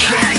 can't